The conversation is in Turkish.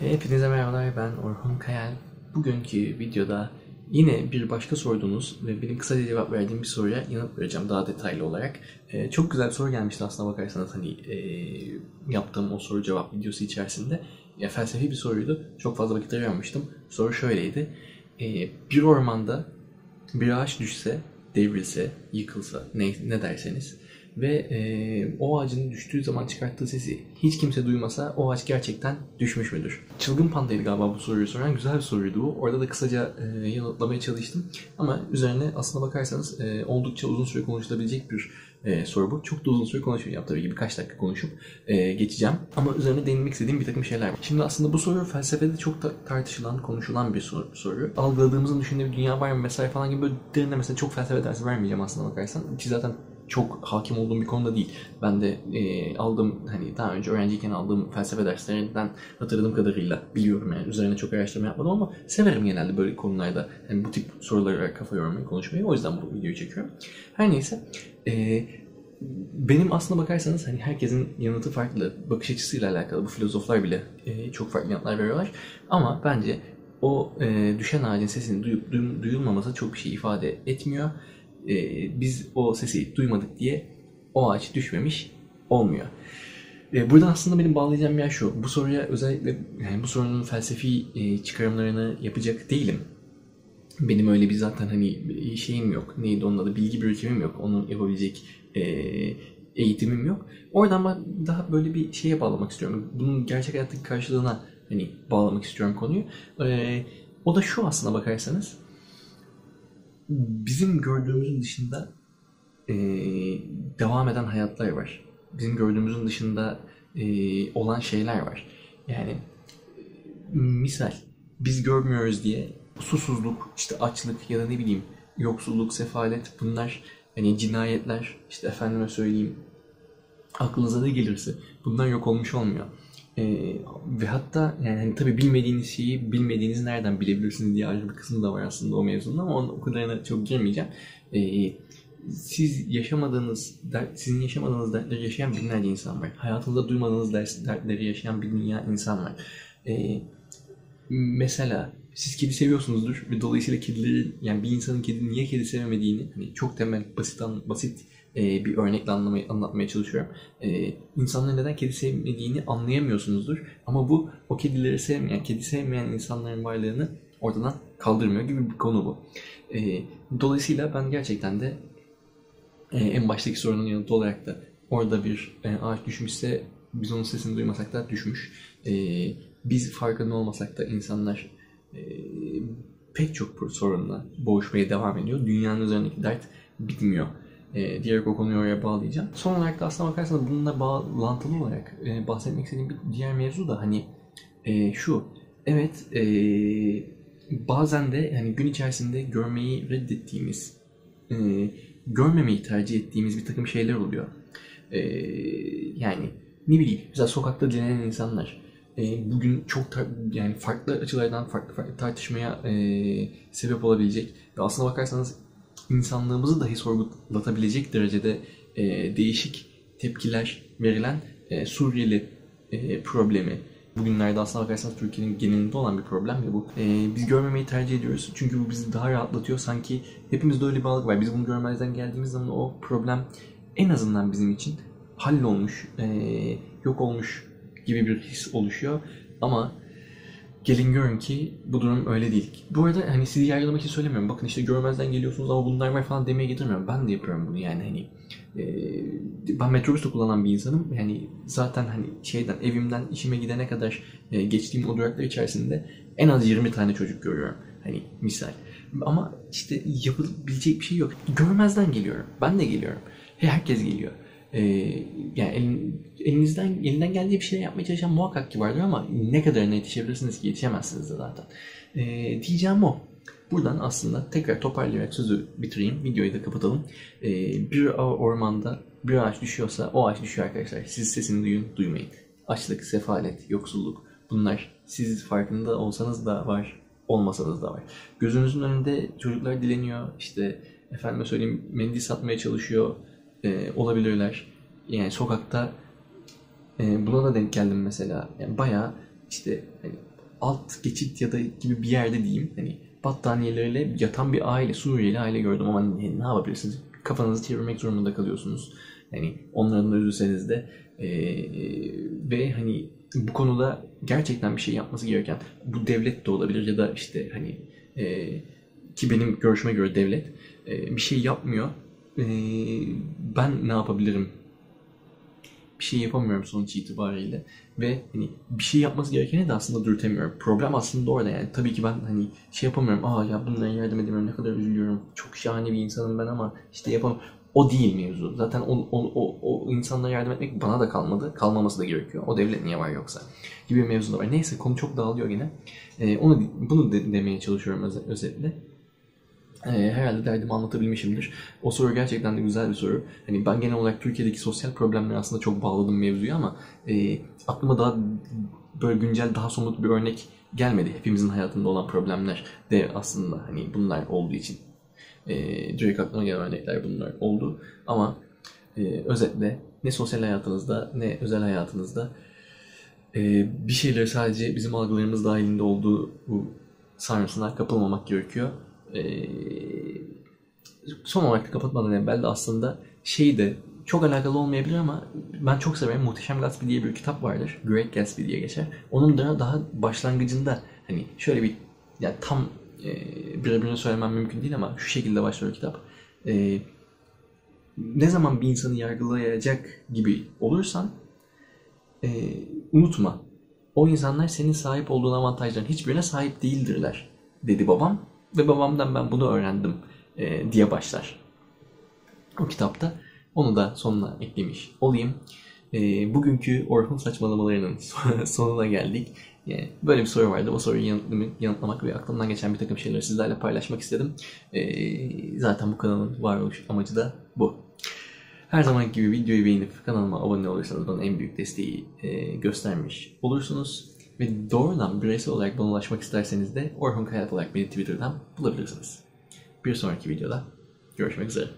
Hepinize merhabalar ben Orhun Kayal. Bugünkü videoda yine bir başka sorduğunuz ve benim kısaca cevap verdiğim bir soruya yanıt vereceğim daha detaylı olarak. Ee, çok güzel bir soru gelmişti aslına bakarsanız hani e, yaptığım o soru cevap videosu içerisinde. Ya, felsefi bir soruydu. Çok fazla vakit ayırmamıştım. Soru şöyleydi. Ee, bir ormanda bir ağaç düşse, devrilse, yıkılsa ne, ne derseniz ve e, o ağacın düştüğü zaman çıkarttığı sesi hiç kimse duymasa o ağaç gerçekten düşmüş müdür? Çılgın Panda'ydı galiba bu soruyu soran. Güzel bir soruydu bu. Orada da kısaca e, yanıtlamaya çalıştım. Ama üzerine aslına bakarsanız e, oldukça uzun süre konuşulabilecek bir e, soru bu. Çok da uzun süre konuşmayacağım tabii ki birkaç dakika konuşup e, geçeceğim. Ama üzerine değinmek istediğim bir takım şeyler var. Şimdi aslında bu soru felsefede çok da tartışılan, konuşulan bir soru. soru. Algıladığımızın düşündüğü bir dünya var mı vesaire falan gibi böyle derine mesela çok felsefe dersi vermeyeceğim aslında bakarsan. Ki zaten çok hakim olduğum bir konuda değil. Ben de e, aldığım hani daha önce öğrenciyken aldığım felsefe derslerinden hatırladığım kadarıyla biliyorum yani üzerine çok araştırma yapmadım ama severim genelde böyle konularda yani bu tip sorulara kafa yormayı, konuşmayı. O yüzden bu videoyu çekiyorum. Her neyse e, benim aslına bakarsanız hani herkesin yanıtı farklı. Bakış açısıyla alakalı. Bu filozoflar bile e, çok farklı yanıtlar veriyorlar. Ama bence o e, düşen ağacın sesinin duyup duyulmaması çok bir şey ifade etmiyor e, biz o sesi duymadık diye o ağaç düşmemiş olmuyor. E, buradan aslında benim bağlayacağım yer şu. Bu soruya özellikle yani bu sorunun felsefi e, çıkarımlarını yapacak değilim. Benim öyle bir zaten hani şeyim yok. Neydi onun adı? Bilgi birikimim yok. Onu yapabilecek e, eğitimim yok. Oradan ben daha böyle bir şeye bağlamak istiyorum. Bunun gerçek hayattaki karşılığına hani bağlamak istiyorum konuyu. E, o da şu aslına bakarsanız bizim gördüğümüzün dışında e, devam eden hayatlar var. Bizim gördüğümüzün dışında e, olan şeyler var. Yani misal biz görmüyoruz diye susuzluk, işte açlık ya da ne bileyim yoksulluk, sefalet bunlar hani cinayetler işte efendime söyleyeyim aklınıza da gelirse bunlar yok olmuş olmuyor. Ee, ve hatta yani hani tabii bilmediğiniz şeyi bilmediğiniz nereden bilebilirsiniz diye ayrı bir kısmı da var aslında o mevzunun ama onun o kadarına çok girmeyeceğim. Ee, siz yaşamadığınız, sizin yaşamadığınız dertleri yaşayan binlerce insan var. Hayatınızda duymadığınız dertleri yaşayan bir dünya insan var. Ee, mesela siz kedi seviyorsunuzdur ve dolayısıyla kedileri yani bir insanın kedi niye kedi sevmediğini hani çok temel basit basit e, bir örnekle anlamaya, anlatmaya çalışıyorum. E, insanların neden kedi sevmediğini anlayamıyorsunuzdur. Ama bu o kedileri sevmeyen, kedi sevmeyen insanların varlığını ortadan kaldırmıyor gibi bir konu bu. E, dolayısıyla ben gerçekten de e, en baştaki sorunun yanıtı olarak da orada bir e, ağaç düşmüşse biz onun sesini duymasak da düşmüş. E, biz farkında olmasak da insanlar e, pek çok sorunla boğuşmaya devam ediyor. Dünyanın üzerindeki dert bitmiyor e, konuyu oraya bağlayacağım. Son olarak da aslına bakarsanız bununla bağlantılı olarak e, bahsetmek istediğim bir diğer mevzu da hani e, şu. Evet e, bazen de hani gün içerisinde görmeyi reddettiğimiz, e, görmemeyi tercih ettiğimiz bir takım şeyler oluyor. E, yani ne bileyim mesela sokakta dilenen insanlar e, bugün çok yani farklı açılardan farklı farklı tartışmaya e, sebep olabilecek ve aslına bakarsanız insanlığımızı dahi sorgulatabilecek derecede e, değişik tepkiler verilen e, Suriyeli e, problemi. Bugünlerde aslında bakarsanız Türkiye'nin genelinde olan bir problem ve bu. E, biz görmemeyi tercih ediyoruz. Çünkü bu bizi daha rahatlatıyor. Sanki hepimizde öyle bir algı var. Biz bunu görmezden geldiğimiz zaman o problem en azından bizim için hallolmuş, e, yok olmuş gibi bir his oluşuyor. Ama Gelin görün ki bu durum öyle değil. Bu arada hani sizi yargılamak için söylemiyorum. Bakın işte görmezden geliyorsunuz ama bunlar var falan demeye getirmiyorum. Ben de yapıyorum bunu yani hani. E, ben metrobüs kullanan bir insanım. Yani zaten hani şeyden evimden işime gidene kadar e, geçtiğim o duraklar içerisinde en az 20 tane çocuk görüyorum. Hani misal. Ama işte yapılabilecek bir şey yok. Görmezden geliyorum. Ben de geliyorum. Herkes geliyor e, yani elin, elinizden elinden geldiği bir şey yapmaya çalışan muhakkak ki vardır ama ne kadarına yetişebilirsiniz ki yetişemezsiniz de zaten. E, diyeceğim o. Buradan aslında tekrar toparlayarak sözü bitireyim. Videoyu da kapatalım. E, bir ormanda bir ağaç düşüyorsa o ağaç düşüyor arkadaşlar. Siz sesini duyun, duymayın. Açlık, sefalet, yoksulluk bunlar siz farkında olsanız da var, olmasanız da var. Gözünüzün önünde çocuklar dileniyor. İşte efendime söyleyeyim mendil satmaya çalışıyor e, olabilirler. Yani sokakta e, buna da denk geldim mesela. Yani bayağı işte hani alt geçit ya da gibi bir yerde diyeyim. Hani battaniyeleriyle yatan bir aile, Suriyeli aile gördüm ama ne, ne yapabilirsiniz? Kafanızı çevirmek zorunda kalıyorsunuz. Hani onların da üzülseniz de ee, ve hani bu konuda gerçekten bir şey yapması gereken bu devlet de olabilir ya da işte hani e, ki benim görüşüme göre devlet e, bir şey yapmıyor. E, ben ne yapabilirim? Bir şey yapamıyorum sonuç itibariyle ve hani bir şey yapması gerekeni de aslında dürtemiyorum. Problem aslında orada yani. Tabii ki ben hani şey yapamıyorum. Aa ya bunlara yardım edemiyorum. Ne kadar üzülüyorum. Çok şahane bir insanım ben ama işte yapamam. O değil mevzu. Zaten o, o, o, o insanlara yardım etmek bana da kalmadı. Kalmaması da gerekiyor. O devlet niye var yoksa? Gibi bir mevzu da var. Neyse konu çok dağılıyor yine. Ee, onu Bunu de, demeye çalışıyorum öz, özetle. Ee, herhalde derdimi anlatabilmişimdir. O soru gerçekten de güzel bir soru. Hani ben genel olarak Türkiye'deki sosyal problemleri aslında çok bağladım mevzuya ama e, aklıma daha böyle güncel, daha somut bir örnek gelmedi. Hepimizin hayatında olan problemler de aslında hani bunlar olduğu için e, direkt aklıma gelen örnekler bunlar oldu. Ama e, özetle ne sosyal hayatınızda ne özel hayatınızda e, bir şeyleri sadece bizim algılarımız dahilinde olduğu bu sarmasına kapılmamak gerekiyor. E, son olarak da kapatmadan evvel de aslında şey de çok alakalı olmayabilir ama ben çok severim. Muhteşem Gatsby diye bir kitap vardır. Great Gatsby diye geçer. Onun da daha başlangıcında hani şöyle bir yani tam e, birbirine söylemem mümkün değil ama şu şekilde başlıyor kitap. E, ne zaman bir insanı yargılayacak gibi olursan e, unutma. O insanlar senin sahip olduğun avantajların hiçbirine sahip değildirler dedi babam. Ve babamdan ben bunu öğrendim e, diye başlar. O kitapta. Onu da sonuna eklemiş olayım. E, bugünkü Orhun saçmalamalarının sonuna geldik. Yani böyle bir soru vardı. O soruyu yanıtlamak ve aklımdan geçen bir takım şeyleri sizlerle paylaşmak istedim. E, zaten bu kanalın varoluş amacı da bu. Her zaman gibi videoyu beğenip kanalıma abone olursanız bana en büyük desteği e, göstermiş olursunuz. Ve doğrudan bireysel olarak bana ulaşmak isterseniz de Orhun Kayalp olarak beni Twitter'dan bulabilirsiniz. Bir sonraki videoda görüşmek üzere.